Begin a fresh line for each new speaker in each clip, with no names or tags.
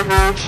Mm-hmm.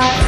Ciao.